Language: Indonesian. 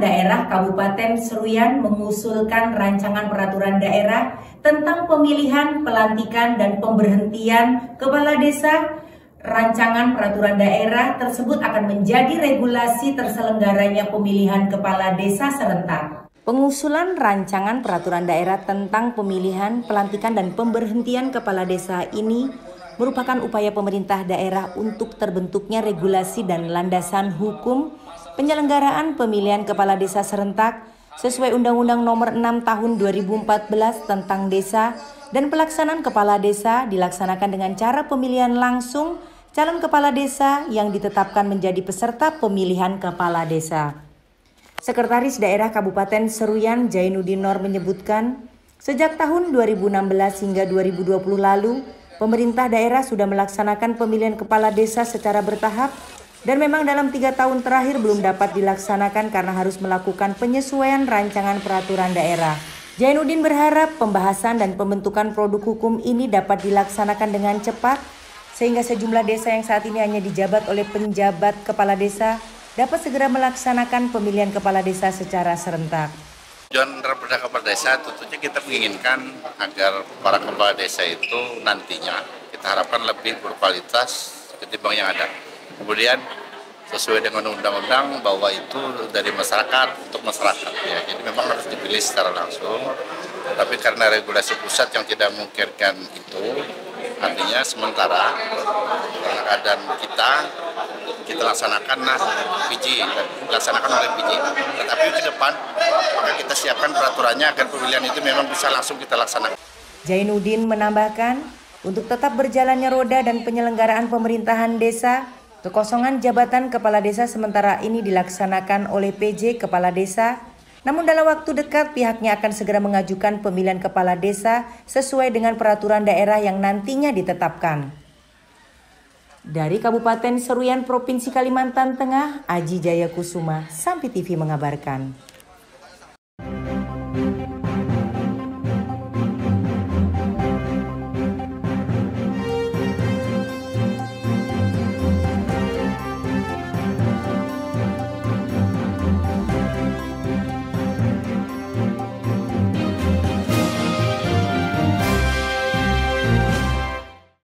Daerah Kabupaten Seruyan mengusulkan rancangan peraturan daerah tentang pemilihan, pelantikan, dan pemberhentian kepala desa. Rancangan peraturan daerah tersebut akan menjadi regulasi terselenggaranya pemilihan kepala desa serentak. Pengusulan rancangan peraturan daerah tentang pemilihan, pelantikan, dan pemberhentian kepala desa ini merupakan upaya pemerintah daerah untuk terbentuknya regulasi dan landasan hukum penyelenggaraan pemilihan kepala desa serentak sesuai Undang-Undang Nomor 6 Tahun 2014 tentang Desa dan pelaksanaan kepala desa dilaksanakan dengan cara pemilihan langsung calon kepala desa yang ditetapkan menjadi peserta pemilihan kepala desa. Sekretaris Daerah Kabupaten Seruyan Jainuddin Nor menyebutkan, sejak tahun 2016 hingga 2020 lalu, pemerintah daerah sudah melaksanakan pemilihan kepala desa secara bertahap dan memang dalam tiga tahun terakhir belum dapat dilaksanakan karena harus melakukan penyesuaian rancangan peraturan daerah. Jainuddin berharap pembahasan dan pembentukan produk hukum ini dapat dilaksanakan dengan cepat sehingga sejumlah desa yang saat ini hanya dijabat oleh penjabat kepala desa dapat segera melaksanakan pemilihan kepala desa secara serentak. Tujuan Raperda Kepala Desa tentunya kita menginginkan agar para kepala desa itu nantinya kita harapkan lebih berkualitas ketimbang yang ada kemudian sesuai dengan undang-undang bahwa itu dari masyarakat untuk masyarakat ya. Jadi memang harus dipilih secara langsung. Tapi karena regulasi pusat yang tidak memungkinkan itu artinya sementara keadaan kita kita laksanakan nah PJ dilaksanakan oleh PJ tetapi ke depan maka kita siapkan peraturannya agar pemilihan itu memang bisa langsung kita laksanakan. Jainuddin menambahkan untuk tetap berjalannya roda dan penyelenggaraan pemerintahan desa Kekosongan jabatan kepala desa sementara ini dilaksanakan oleh PJ Kepala Desa, namun dalam waktu dekat pihaknya akan segera mengajukan pemilihan kepala desa sesuai dengan peraturan daerah yang nantinya ditetapkan. Dari Kabupaten Seruyan Provinsi Kalimantan Tengah, Aji Jaya Kusuma, Sampi TV mengabarkan.